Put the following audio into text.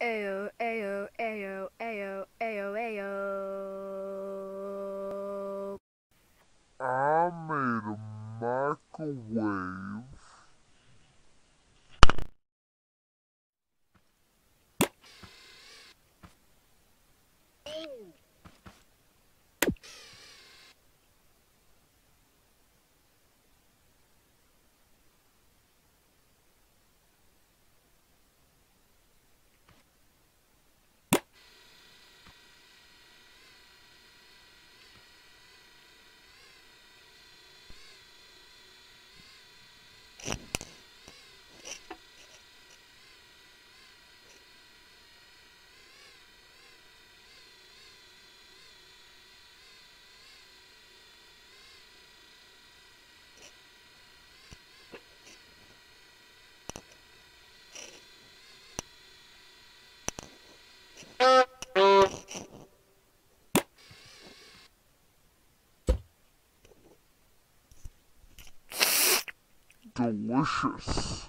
Ayo, ayo, ayo, ayo, ayo, ayo. I made a microwave. Delicious.